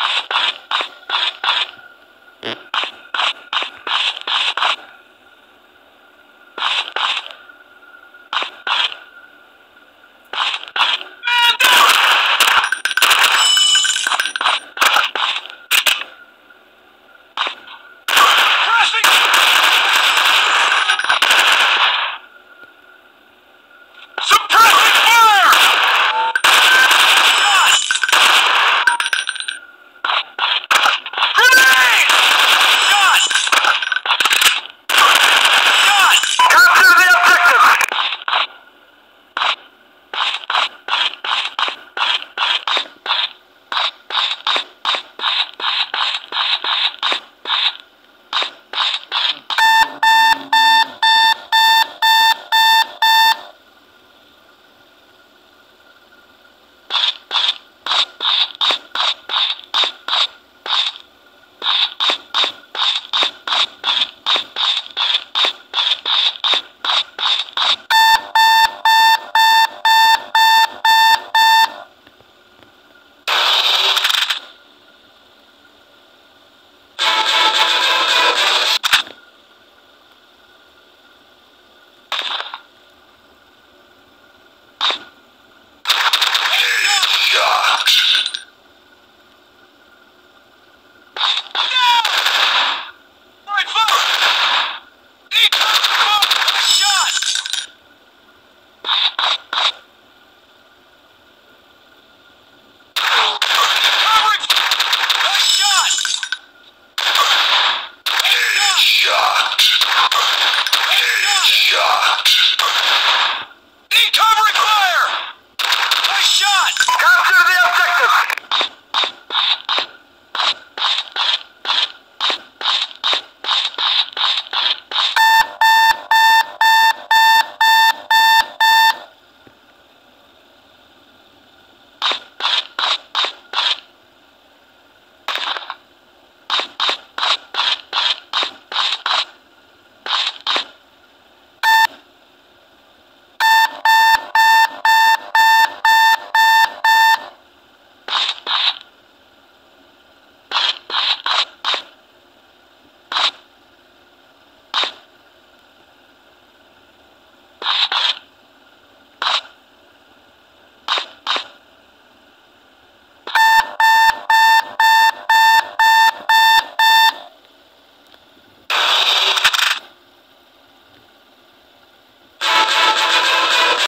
あっ。